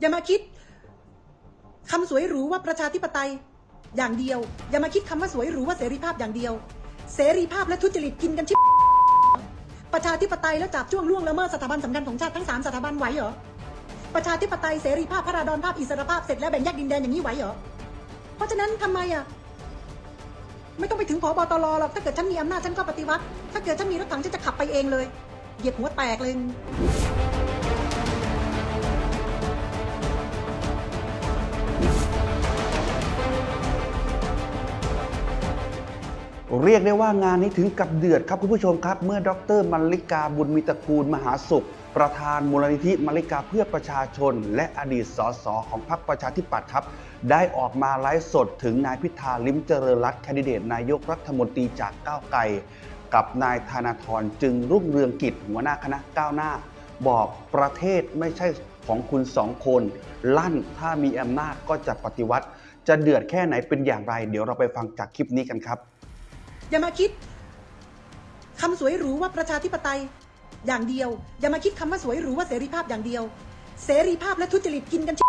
อย่ามาคิดคำสวยหรูว่าประชาธิปไตยอย่างเดียว อย่ามาคิดคำว่าสวยหรูว่าเสรีภาพอย่างเดียว เสรีภาพและทุจริตกินกันชิบประชาธิปไตยแล้วจับจ้วงล่วงละเมิดสถาบันสำคัญของชาติทั้งสามสถาบันไหวเหรอประชาธิปไตยเสรีภาพพระราดอนภาพอิสรภาพเสร็จแล้วแบ่งแยกดินแดนอย่างนี้ไหวเหรอเพราะฉะนั้นทำไมอะไม่ต้องไปถึงพบตรหรอกถ้าเกิดฉันมีอำนาจฉันก็ปฏิวัติ ถ้าเกิดฉันมีรถถังฉันจะขับไปเองเลย เหยียบหัวแตกเลย เรียกได้ว่างานนี้ถึงกับเดือดครับคุณผู้ชมครับ เมื่อดรมัลลิกาบุญมีตระกูลมหาสุข ประธานมูลนิธิมัลลิกาเพื่อประชาชน และอดีตสสของพรรคประชาธิปัตย์ครับ ได้ออกมาไลฟ์สดถึงนายพิธาลิมเจริญรัตน์แคนดิเดตนายกรัฐมนตรีจากก้าวไกลกับนายธนาธรจึงรุ่งเรืองกิจหัวหน้าคณะก้าวหน้า บอกประเทศไม่ใช่ของคุณสองคน ลั่นถ้ามีอำนาจก็จะปฏิวัติ จะเดือดแค่ไหนเป็นอย่างไร เดี๋ยวเราไปฟังจากคลิปนี้กันครับ อย่ามาคิดคำสวยหรูว่าประชาธิปไตยอย่างเดียว อย่ามาคิดคำว่าสวยหรูว่าเสรีภาพอย่างเดียว เสรีภาพและทุจริตกินกันชิบ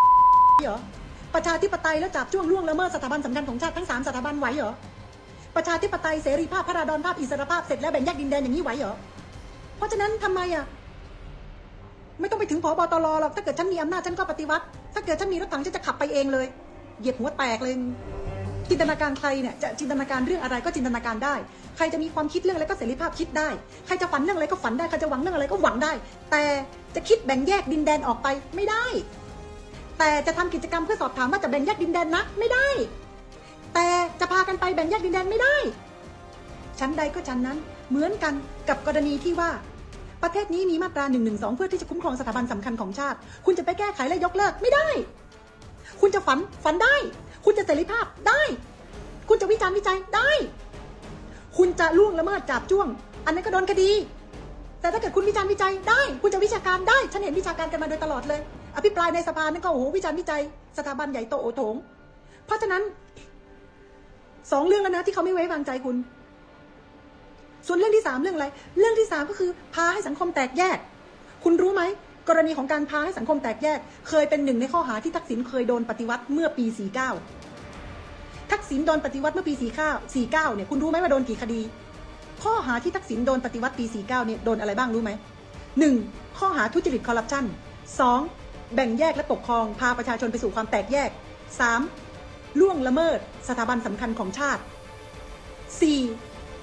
เหรอประชาธิปไตยแล้วจับจ้วงล่วงละเมิดสถาบันสำคัญของชาติทั้งสามสถาบันไหวเหรอประชาธิปไตยเสรีภาพพระราดอนภาพอิสรภาพเสร็จแล้วแบ่งแยกดินแดนอย่างนี้ไหวเหรอเพราะฉะนั้นทำไมอะไม่ต้องไปถึงพบตรหรอกถ้าเกิดฉันมีอำนาจฉันก็ปฏิวัติ ถ้าเกิดฉันมีรถถังฉันจะขับไปเองเลย เหยียบหัวแตกเลย จินตนาการใครเนี่ยจะจินตนาการเรื่องอะไรก็จินตนาการได้ ใครจะมีความคิดเรื่องอะไรก็เสรีภาพคิดได้ ใครจะฝันเรื่องอะไรก็ฝันได้ ใครจะหวังเรื่องอะไรก็หวังได้ แต่จะคิดแบ่งแยกดินแดนออกไปไม่ได้ แต่จะทำกิจกรรมเพื่อสอบถามว่าจะแบ่งแยกดินแดนนะไม่ได้ แต่จะพากันไปแบ่งแยกดินแดนไม่ได้ชั้นใดก็ชั้นนั้น เหมือนกันกับกรณีที่ว่าประเทศนี้มีมาตรา1นึเพื่อที่จะคุ้มครองสถาบันสำคัญของชาติ คุณจะไปแก้ไขและยกเลิกไม่ได้ คุณจะฝันฝันได้ คุณจะเสรีภาพได้ คุณจะวิจารณ์วิจัยได้ คุณจะล่วงละเมิดจับจ้วง อันนั้นก็โดนคดี แต่ถ้าเกิดคุณวิจารณ์วิจัยได้ คุณจะวิชาการได้ ฉันเห็นวิชาการกันมาโดยตลอดเลย อภิปรายในสภานั่นก็โอ้โหวิจารณ์วิจัย สถาบันใหญ่โตโอโถง เพราะฉะนั้นสองเรื่องแล้วนะที่เขาไม่ไว้วางใจคุณ ส่วนเรื่องที่สามเรื่องอะไร เรื่องที่สามก็คือพาให้สังคมแตกแยก คุณรู้ไหม กรณีของการพาให้สังคมแตกแยก เคยเป็นหนึ่งในข้อหาที่ทักษิณเคยโดนปฏิวัติเมื่อปี 49 ทักษิณโดนปฏิวัติเมื่อปี 49 49 เนี่ยคุณรู้ไหมว่าโดนกี่คดี ข้อหาที่ทักษิณโดนปฏิวัติปี 49 เนี่ยโดนอะไรบ้างรู้ไหมหนึ่งข้อหาทุจริตคอร์รัปชันสองแบ่งแยกและปกครองพาประชาชนไปสู่ความแตกแยกสามล่วงละเมิด สถาบันสำคัญของชาติสี่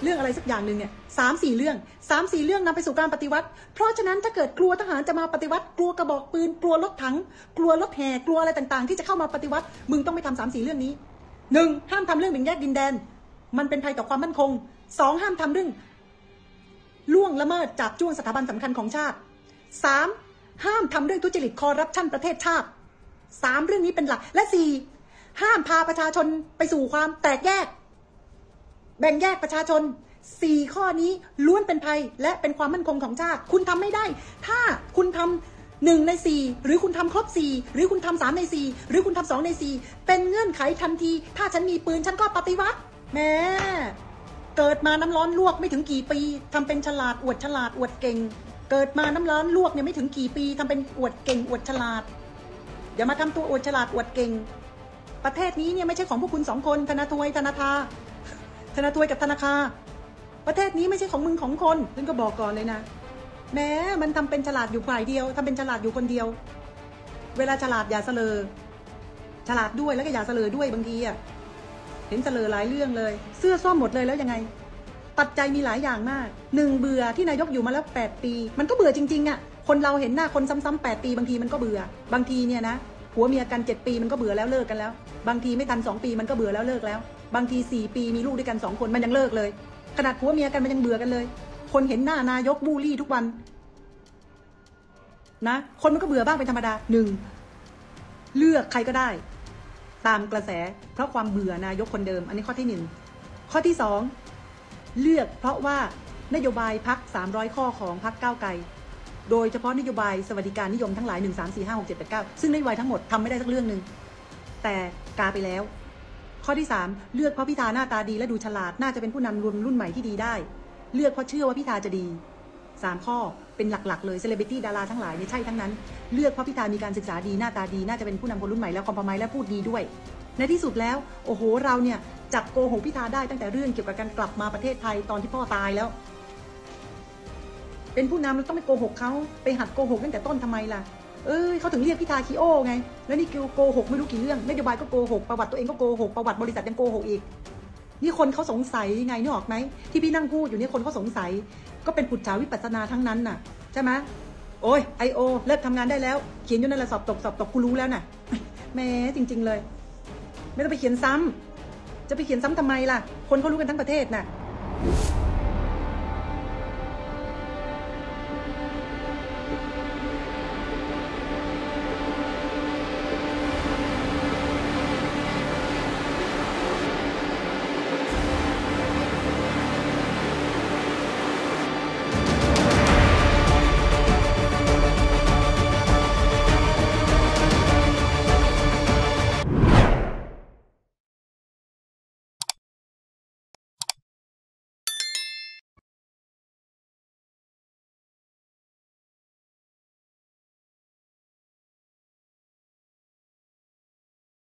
เรื่องอะไรสักอย่างหนึ่งเนี่ยสามสี่เรื่องสามสี่เรื่องนำไปสู่การปฏิวัติ เพราะฉะนั้นถ้าเกิดกลัวทหารจะมาปฏิวัติ กลัวกระบอกปืน กลัวรถถัง กลัวรถแห่กลัวอะไรต่างๆ ที่จะเข้ามาปฏิวัติ มึงต้องไม่ทำสามสี่เรื่องนี้หนึ่งห้ามทำเรื่องแบ่งแยกดินแดน มันเป็นภัยต่อความมั่นคงสองห้ามทำเรื่องล่วงละเมิดจับจ้วงสถาบันสำคัญของชาติสามห้ามทำเรื่องทุจริตคอร์รัปชันประเทศชาติสามเรื่องนี้เป็นหลักและสี่ห้ามพาประชาชนไปสู่ความแตกแยก แบ่งแยกประชาชนสี่ข้อนี้ล้วนเป็นภัยและเป็นความมั่นคงของชาติ คุณทำไม่ได้ ถ้าคุณทำหนึ่งในสี่หรือคุณทำครบสี่หรือคุณทำสามในสี่หรือคุณทำสองในสี่เป็นเงื่อนไขทันที ถ้าฉันมีปืนฉันก็ปฏิวัติแม่เกิดมาน้ำร้อนลวกไม่ถึงกี่ปีทำเป็นฉลาดอวดฉลาดอวดเก่ง เกิดมาน้ำร้อนลวกเนี่ยไม่ถึงกี่ปีทำเป็นอวดเก่งอวดฉลาดอย่ามาทำตัวอวดฉลาดอวดเก่ง ประเทศนี้เนี่ยไม่ใช่ของพวกคุณสองคนธนาทวยธนาธา ธนาทวยกับธนาคา ประเทศนี้ไม่ใช่ของมึงของคนฉันก็บอกก่อนเลยนะ แม้มันทำเป็นฉลาดอยู่ฝ่ายเดียวทำเป็นฉลาดอยู่คนเดียว เวลาฉลาดอย่าเสลอ ฉลาดด้วยแล้วก็อย่าเสลอด้วยบางทีอะเห็นเสลอหลายเรื่องเลย เสื้อซ่อมหมดเลยแล้วยังไง ปัจจัยมีหลายอย่างมากหนึ่งเบื่อที่นายกอยู่มาแล้วแปดปี มันก็เบื่อจริงๆอะคนเราเห็นหน้าคนซ้ำๆแปดปีบางทีมันก็เบื่อ บางทีเนี่ยนะผัวเมียกันเจ็ดปีมันก็เบื่อแล้วเลิกกันแล้ว บางทีไม่ทันสองปีมันก็เบื่อแล้วเลิกแล้ว บางทีสี่ปีมีลูกด้วยกันสองคนมันยังเลิกเลย ขนาดผัวเมียกันมันยังเบื่อกันเลย คนเห็นหน้านายกบูลลี่ทุกวัน นะ คนมันก็เบื่อบ้างเป็นธรรมดาหนึ่งเลือกใครก็ได้ ตามกระแส เพราะความเบื่อนายกคนเดิม อันนี้ข้อที่หนึ่งข้อที่สองเลือกเพราะว่านโยบายพักสามร้อยข้อของพักก้าวไกล โดยเฉพาะนโยบายสวัสดิการนิยมทั้งหลายหนึ่งสามสี่ห้าหกเจ็ดแปดเก้าซึ่งนโยบายทั้งหมดทำไม่ได้สักเรื่องหนึ่ง แต่กาไปแล้ว ข้อที่สามเลือกเพราะพิธาหน้าตาดีและดูฉลาดน่าจะเป็นผู้นำรุ่นรุ่นใหม่ที่ดีได้ เลือกเพราะเชื่อว่าพิธาจะดีสามข้อเป็นหลักๆเลยเซเลบริตี้ดาราทั้งหลายเนี่ยใช่ทั้งนั้น เลือกเพราะพิธามีการศึกษาดีหน้าตาดีน่าจะเป็นผู้นำคนรุ่นใหม่แล้วคอมพมายและพูดดีด้วย ในที่สุดแล้วโอ้โหเราเนี่ยจับโกหกพิธาได้ตั้งแต่เรื่องเกี่ยวกับการกลับมาประเทศไทยตอนที่พ่อตายแล้ว เป็นผู้นำเราต้องไปโกหกเขาไปหัดโกหกตั้งแต่ต้นทำไมล่ะ เอ้ยเขาถึงเรียกพิธาคีโอไง แล้วนี่โกหกไม่รู้กี่เรื่องนโยบายก็โกหกประวัติตัวเองก็โกหกประวัติบริษัทยังโกหกอีก นี่คนเขาสงสัยไงนึกออกไหมที่พี่นั่งพูดอยู่เนี่ยคนเขาสงสัย ก็เป็นปุจฉาวิปัสนาทั้งนั้นน่ะใช่ไหมโอ้ยไอโอเลิกทำงานได้แล้ว เขียนอยู่นั่นแหละสอบตกสอบตกกูรู้แล้วน่ะแหม้จริง ๆเลย ไม่ต้องไปเขียนซ้ำจะไปเขียนซ้ำทำไมล่ะ คนเขารู้กันทั้งประเทศน่ะ